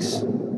weeks.